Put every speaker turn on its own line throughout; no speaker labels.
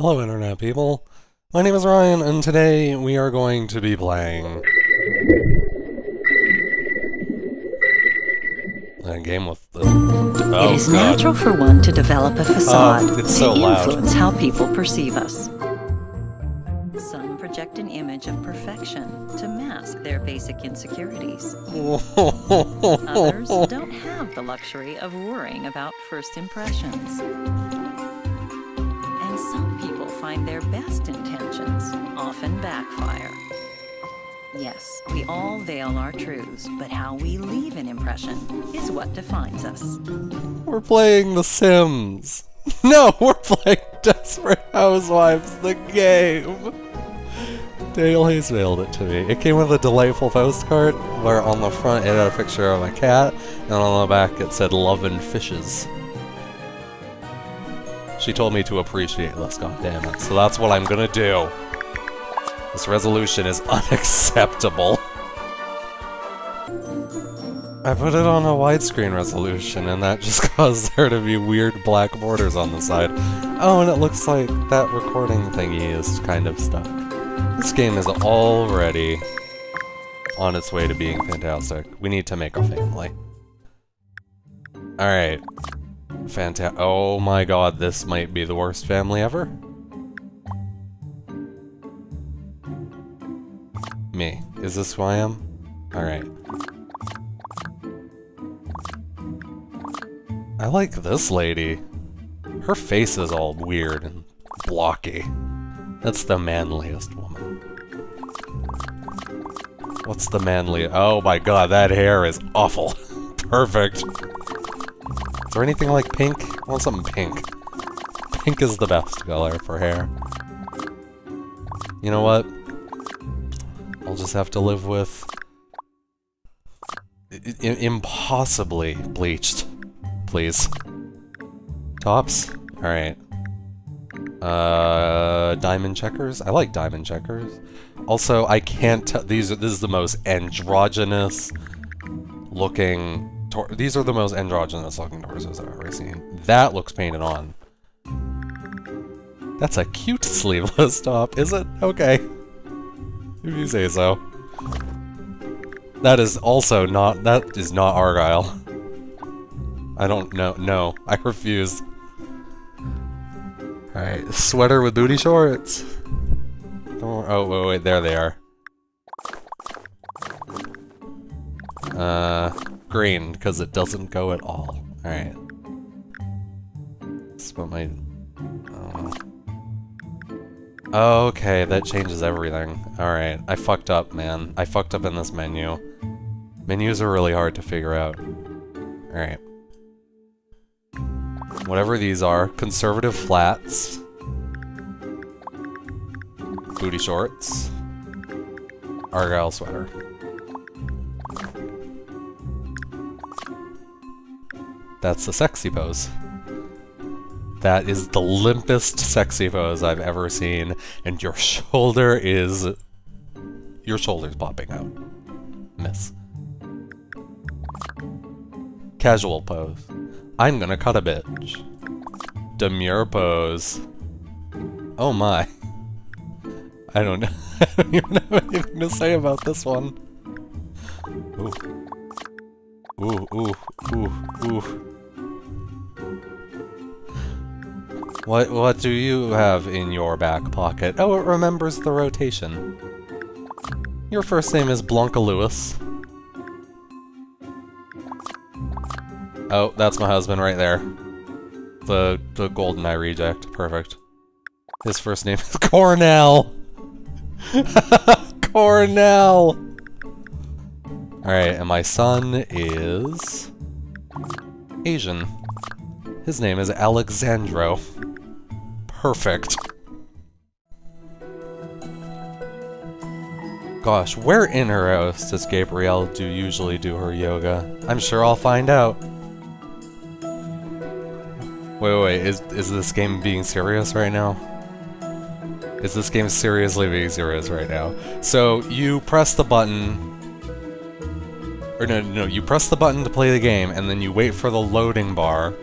Hello, Internet people. My name is Ryan, and today we are going to be playing a game with the. Oh,
it is
God.
natural for one to develop a uh, facade
Oh, it's
to
so loud.
influence how people perceive us. Some project an image of perfection to mask their basic insecurities. Others don't have the luxury of worrying about first impressions. And some find their best intentions often backfire. Yes, we all veil our truths, but how we leave an impression is what defines us.
We're playing The Sims. No, we're playing Desperate Housewives, the game. Daniel Hayes mailed it to me. It came with a delightful postcard where on the front it had a picture of a cat, and on the back it said Love and Fishes. She told me to appreciate this, goddammit. So that's what I'm gonna do. This resolution is unacceptable. I put it on a widescreen resolution, and that just caused there to be weird black borders on the side. Oh, and it looks like that recording thingy is kind of stuck. This game is already on its way to being fantastic. We need to make a family. Alright. Oh my god, this might be the worst family ever. Me. Is this who I am? Alright. I like this lady. Her face is all weird and blocky. That's the manliest woman. What's the manly? Oh my god, that hair is awful. Perfect. Is there anything like pink? I want something pink. Pink is the best color for hair. You know what? I'll just have to live with... I impossibly bleached. Please. Tops? Alright. Uh, diamond checkers? I like diamond checkers. Also, I can't tell- these are- this is the most androgynous looking these are the most androgynous looking torsos I've ever seen. That looks painted on. That's a cute sleeveless top, is it? Okay. If you say so. That is also not- that is not Argyle. I don't know. No, I refuse. Alright, sweater with booty shorts. Wor- oh, wait, wait, there they are. Uh, green, because it doesn't go at all. Alright. That's what my... Uh, oh. Okay, that changes everything. Alright, I fucked up, man. I fucked up in this menu. Menus are really hard to figure out. Alright. Whatever these are. Conservative flats. Booty shorts. Argyle sweater. That's the sexy pose. That is the limpest sexy pose I've ever seen, and your shoulder is... Your shoulder's popping out. Miss. Casual pose. I'm gonna cut a bitch. Demure pose. Oh my. I don't know. I don't even have anything to say about this one. Ooh. Ooh, ooh, ooh, ooh. What what do you have in your back pocket? Oh, it remembers the rotation. Your first name is Blanca Lewis. Oh, that's my husband right there. The the golden eye reject. Perfect. His first name is Cornell. Cornell. All right, and my son is Asian. His name is Alexandro. Perfect. Gosh, where in her house does Gabrielle do usually do her yoga? I'm sure I'll find out. Wait, wait, is, is this game being serious right now? Is this game seriously being serious right now? So, you press the button or no, no, you press the button to play the game, and then you wait for the loading bar,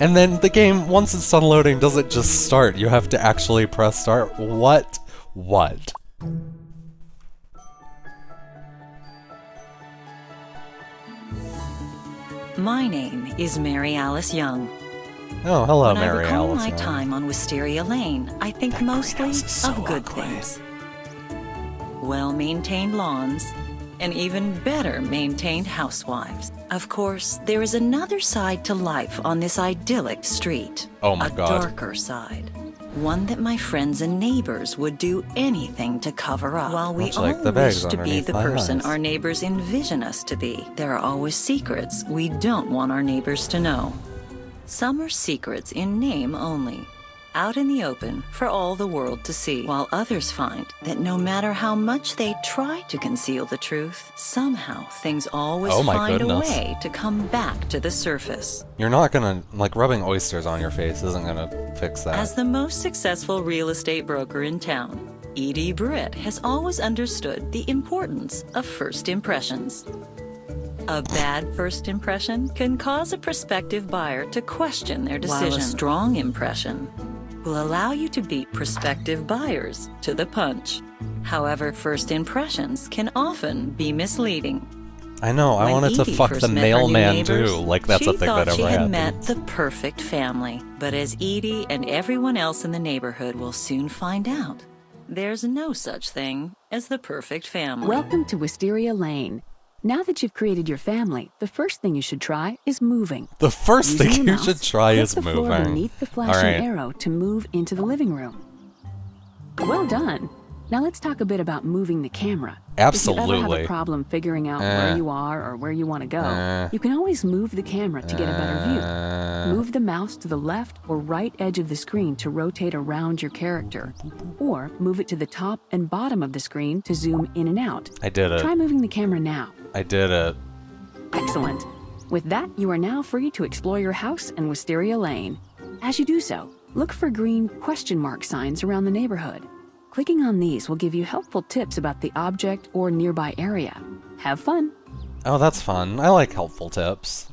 and then the game, once it's done loading, doesn't just start. You have to actually press start. What? What?
My name is Mary Alice Young.
Oh, hello,
when
Mary
I recall
Alice.
my
Young.
time on Wisteria Lane, I think mostly
so
of good
ugly.
things. Well-maintained lawns, and even better maintained housewives. Of course, there is another side to life on this idyllic street.
Oh my
a
God.
darker side. One that my friends and neighbors would do anything to cover up. While we
Much
all
like
wish to be the person
eyes.
our neighbors envision us to be, there are always secrets we don't want our neighbors to know. Some are secrets in name only, out in the open for all the world to see, while others find that no matter how much they try to conceal the truth, somehow things always
Oh my
find
goodness.
a way to come back to the surface.
You're not gonna like rubbing oysters on your face isn't gonna fix that.
As the most successful real estate broker in town, Edie Britt has always understood the importance of first impressions. A bad first impression can cause a prospective buyer to question their decision. While a strong impression will allow you to beat prospective buyers to the punch. However, first impressions can often be misleading.
I know. I
When
wanted to fuck the
met her new
mailman
neighbors,
too. Like that's a thing
thought
that
she
ever
had
happened.
met the perfect family. But as Edie and everyone else in the neighborhood will soon find out, there's no such thing as the perfect family.
Welcome to Wisteria Lane. Now that you've created your family, the first thing you should try is moving.
The first
Using
thing you
mouse,
should try is
the floor
moving.
beneath the flashing
right.
arrow to move into the living room. Well done. Now let's talk a bit about moving the camera. Absolutely. If you ever have a problem figuring out
Eh.
where you are or where you want to go,
Eh.
you can always move the camera to get a better
Uh,
view. Move the mouse to the left or right edge of the screen to rotate around your character, or move it to the top and bottom of the screen to zoom in and out.
I did it.
Try moving the camera now.
I did it.
Excellent. With that, you are now free to explore your house and Wisteria Lane. As you do so, look for green question mark signs around the neighborhood. Clicking on these will give you helpful tips about the object or nearby area. Have fun.
Oh, that's fun. I like helpful tips.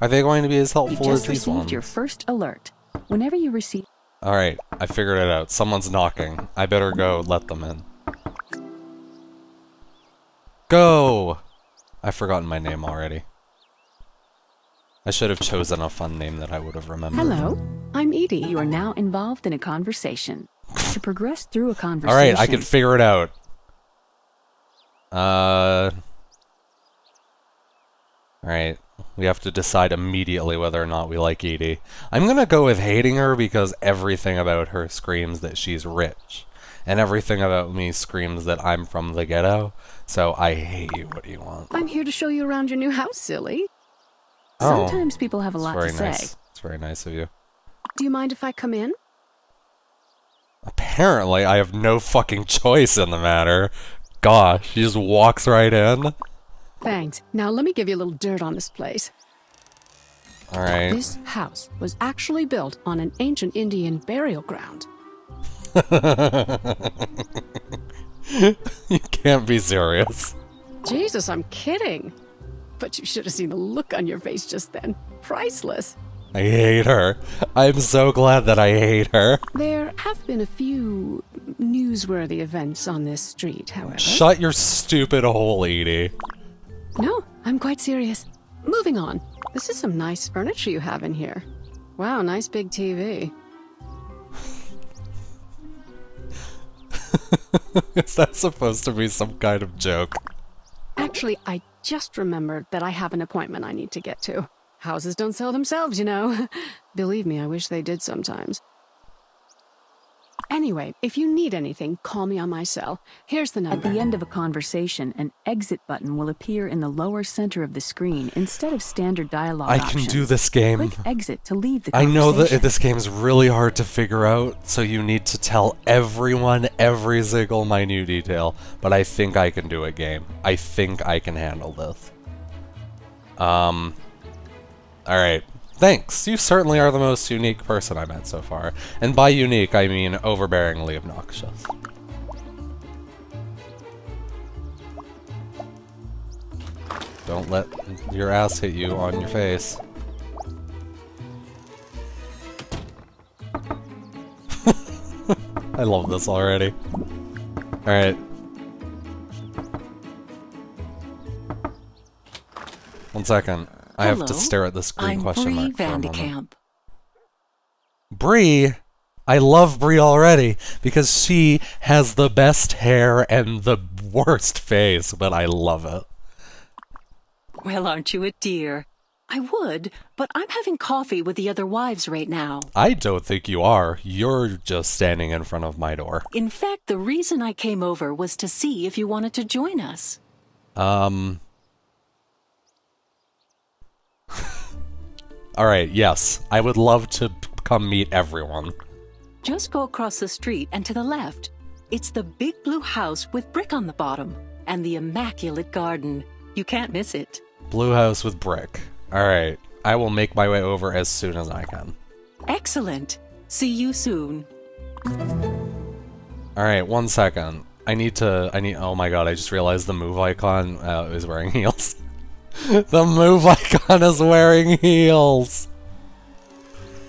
Are they going to be as helpful as
just
these
received
ones?
your first alert. Whenever you receive
All right, I figured it out. Someone's knocking. I better go let them in. Go! I've forgotten my name already. I should have chosen a fun name that I would have remembered.
Hello, I'm Edie. You are now involved in a conversation. To progress through a conversation,
All right, I can figure it out. Uh. All right, we have to decide immediately whether or not we like Edie. I'm gonna go with hating her because everything about her screams that she's rich, and everything about me screams that I'm from the ghetto. So I hate you. What do you want?
I'm here to show you around your new house, silly.
Oh,
Sometimes people have a lot
very
to say.
nice. It's very nice of you.
Do you mind if I come in?
Apparently, I have no fucking choice in the matter. Gosh, she just walks right in.
Thanks. Now let me give you a little dirt on this place.
All right.
This house was actually built on an ancient Indian burial ground.
you can't be serious.
Jesus, I'm kidding. But you should have seen the look on your face just then. Priceless.
I hate her. I'm so glad that I hate her.
There have been a few newsworthy events on this street, however.
Shut your stupid hole, Edie.
No, I'm quite serious. Moving on. This is some nice furniture you have in here. Wow, nice big TV.
Is that supposed to be some kind of joke?
Actually, I just remembered that I have an appointment I need to get to. Houses don't sell themselves, you know. Believe me, I wish they did sometimes. Anyway, if you need anything, call me on my cell. Here's the number.
At the end of a conversation, an exit button will appear in the lower center of the screen instead of standard dialogue
I can do this game.
Click exit to leave the
I know that this game is really hard to figure out, so you need to tell everyone every single minute detail. But I think I can do it, game. I think I can handle this. Um. Alright. Thanks. You certainly are the most unique person I met so far. And by unique, I mean overbearingly obnoxious. Don't let your ass hit you on your face. I love this already. Alright. One second. I have to
Hello,
stare at this green
I'm
question
Bree
mark for a moment.
Van de Kamp.
Bree, I love Bree already because she has the best hair and the worst face, but I love it.
Well, aren't you a dear? I would, but I'm having coffee with the other wives right now.
I don't think you are. You're just standing in front of my door.
In fact, the reason I came over was to see if you wanted to join us.
Um. Alright, yes. I would love to come meet everyone.
Just go across the street and to the left. It's the big blue house with brick on the bottom and the immaculate garden. You can't miss it.
Blue house with brick. Alright. I will make my way over as soon as I can.
Excellent. See you soon.
Alright, one second. I need to. I need. Oh my god, I just realized the move icon uh, is wearing heels. the move icon is wearing heels!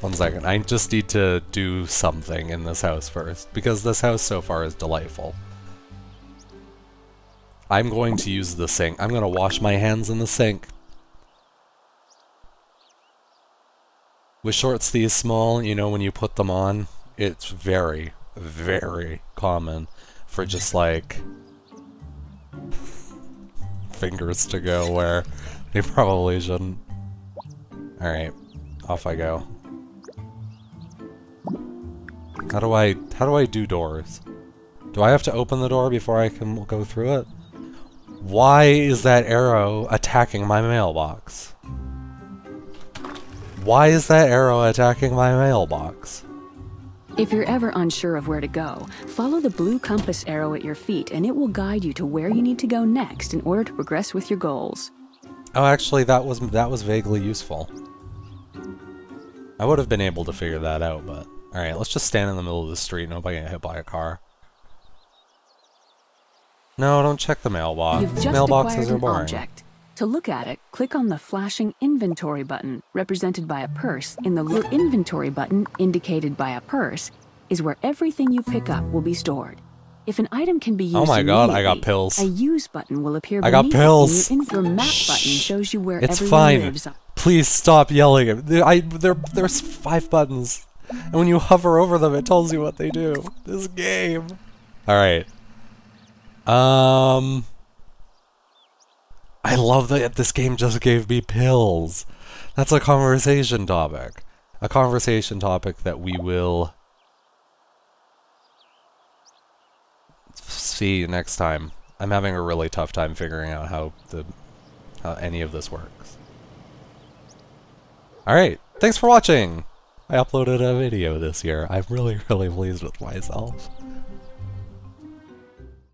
One second. I just need to do something in this house first, because this house so far is delightful. I'm going to use the sink. I'm going to wash my hands in the sink. With shorts these small, you know, when you put them on, it's very, very common for just like fingers to go where they probably shouldn't. Alright, off I go. How do I how do I do doors? Do I have to open the door before I can go through it? Why is that arrow attacking my mailbox? Why is that arrow attacking my mailbox?
If you're ever unsure of where to go, follow the blue compass arrow at your feet and it will guide you to where you need to go next in order to progress with your goals.
Oh, actually, that was that was vaguely useful. I would have been able to figure that out, but all right, let's just stand in the middle of the street and hope I get hit by a car. No, don't check the mailbox.
You've just
Mailboxes
acquired
are boring.
object. To look at it, click on the flashing inventory button, represented by a purse, in the little inventory button, indicated by a purse, is where everything you pick up will be stored. If an item can be used
Oh my God, I got pills.
A use button will appear
I got
beneath it,
pills.
your, map button shows you where
It's fine.
lives.
Please stop yelling at. I there there's five buttons, and when you hover over them, it tells you what they do. This game. All right. Um. I love that this game just gave me pills. That's a conversation topic. A conversation topic that we will see next time. I'm having a really tough time figuring out how the how any of this works. Alright, thanks for watching! I uploaded a video this year. I'm really, really pleased with myself.